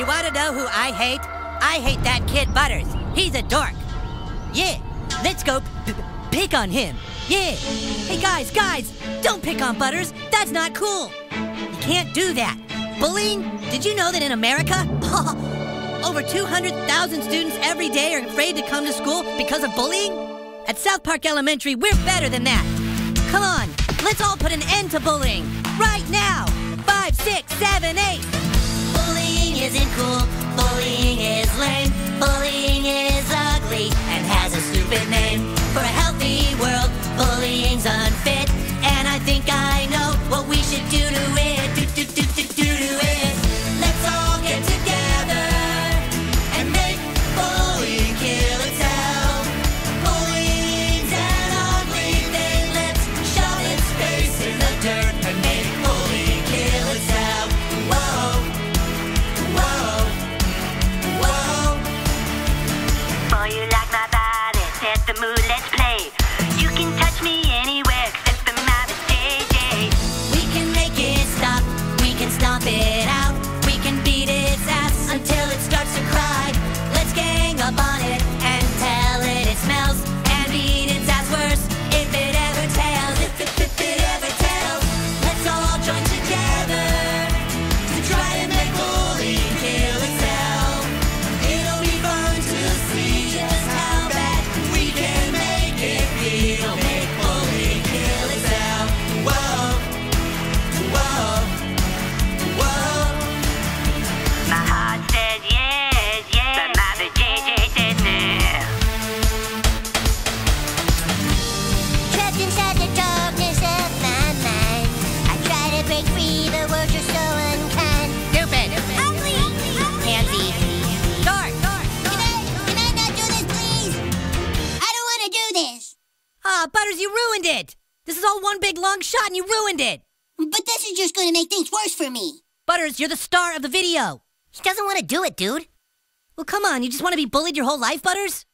You want to know who I hate? I hate that kid Butters. He's a dork. Yeah, let's go pick on him. Yeah. Hey guys, guys, don't pick on Butters. That's not cool. You can't do that. Bullying? Did you know that in America, over 200,000 students every day are afraid to come to school because of bullying? At South Park Elementary, we're better than that. Come on, let's all put an end to bullying. Right now. Five, six, seven, eight. The mood, Ah, Butters, you ruined it. This is all one big long shot and you ruined it. But this is just going to make things worse for me. Butters, you're the star of the video. He doesn't want to do it, dude. Well, come on, you just want to be bullied your whole life, Butters?